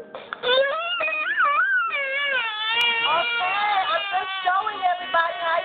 Okay, I'm just showing everybody how